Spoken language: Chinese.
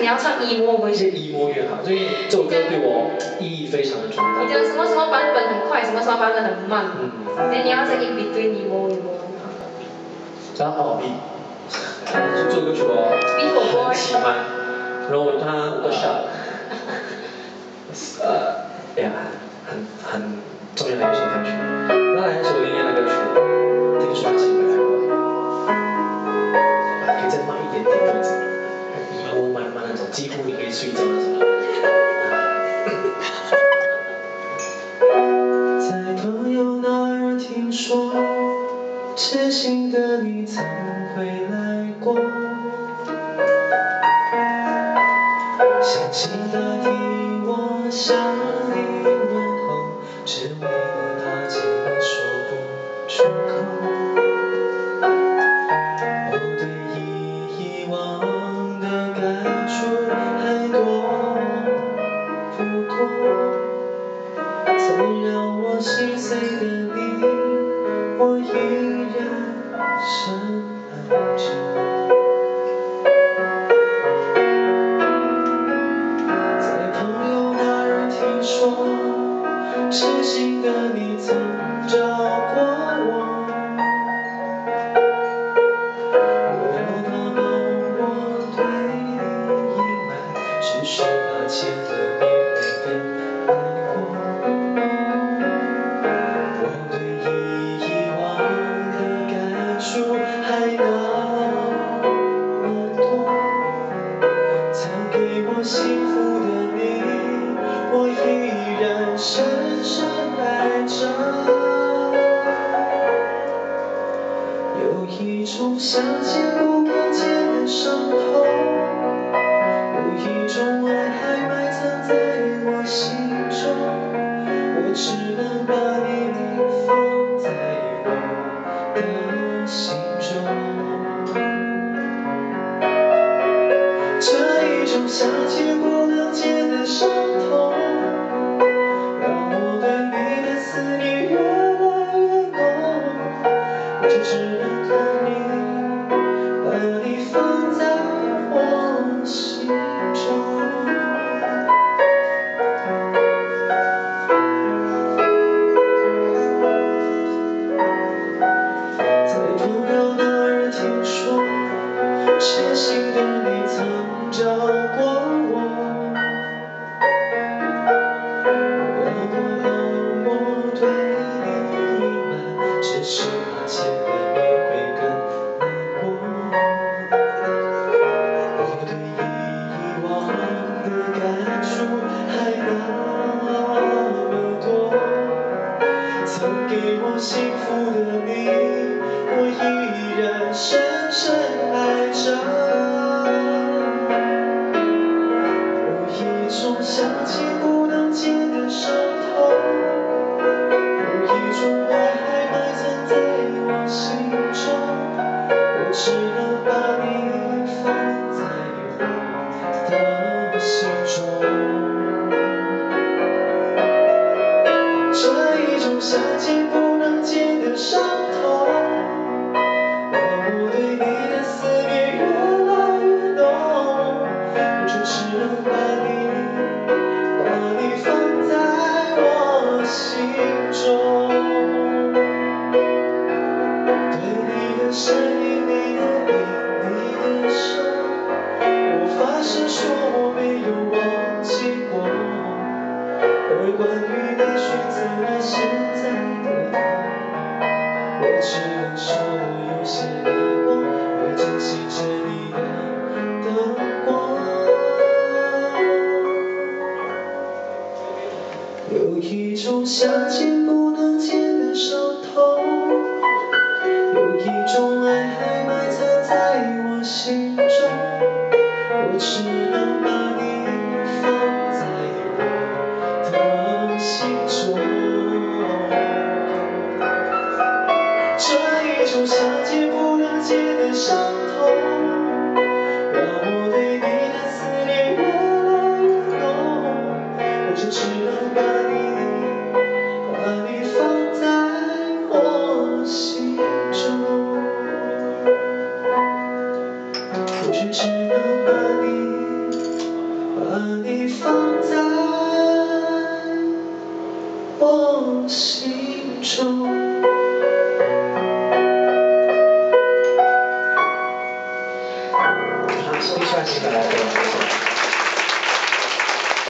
你要唱 emo 不越行。emo 越好，所以这首歌对我意义非常的重大你。的什么什么版本很快，什么什么版本很慢，嗯，哎，你要在 in between emo emo。然后做歌曲我 B 火锅很喜欢，然后他五个 shot，呃，哎呀，很很重要的一首歌曲。那来一首林燕的歌曲，听说他几乎你可以睡着那种。在朋友那儿听说，痴心的你曾回来过。想起那天我向你问候，只为了他竟然说不出口。我对遗忘的感碎的你，我依然深爱着。在朋友那儿听说，痴心的你曾找过我。我要他帮我对你隐瞒，只是怕见了你依然深深爱着。有一种想见不敢见的伤痴心的你藏着我，只能说我有些难过，会珍惜着你的灯光。有一种想见不能见的伤痛，有一种爱还埋藏在我心中，我只能就像解不了结的伤痛，让我对你的思念越来越浓。我却只能把你，把你放在我心中。我却只能把你，把你放在我心中。